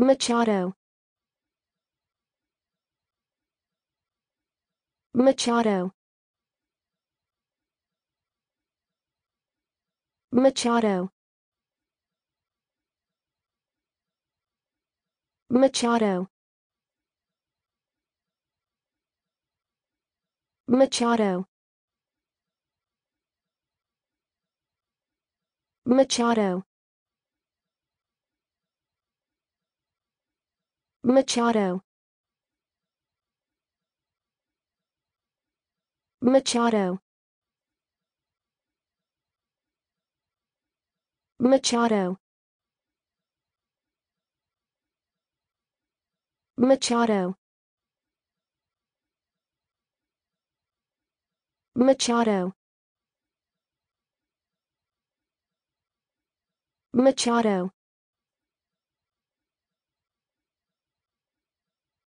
Machado. Machado. Machado. Machado. Machado. Machado Machado. Machado. Machado. Machado. Machado. Machado